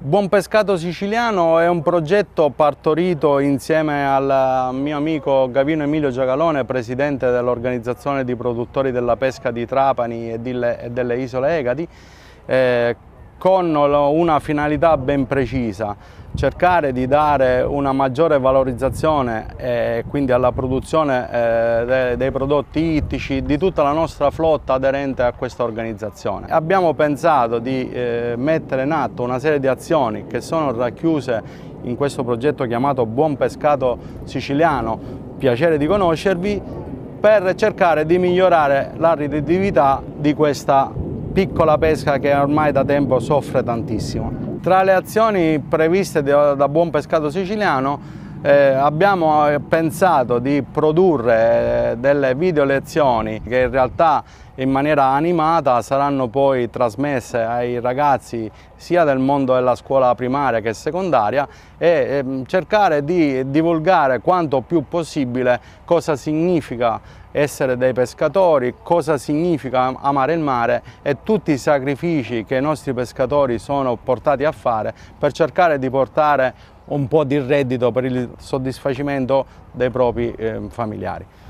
Buon Pescato Siciliano è un progetto partorito insieme al mio amico Gavino Emilio Giagalone, presidente dell'organizzazione di produttori della pesca di Trapani e delle isole Egadi, eh, con una finalità ben precisa, cercare di dare una maggiore valorizzazione eh, quindi alla produzione eh, de, dei prodotti ittici di tutta la nostra flotta aderente a questa organizzazione. Abbiamo pensato di eh, mettere in atto una serie di azioni che sono racchiuse in questo progetto chiamato Buon Pescato Siciliano, piacere di conoscervi, per cercare di migliorare la redditività di questa piccola pesca che ormai da tempo soffre tantissimo. Tra le azioni previste da Buon Pescato Siciliano eh, abbiamo pensato di produrre eh, delle video lezioni che in realtà in maniera animata saranno poi trasmesse ai ragazzi sia del mondo della scuola primaria che secondaria e eh, cercare di divulgare quanto più possibile cosa significa essere dei pescatori, cosa significa amare il mare e tutti i sacrifici che i nostri pescatori sono portati a fare per cercare di portare un po' di reddito per il soddisfacimento dei propri eh, familiari.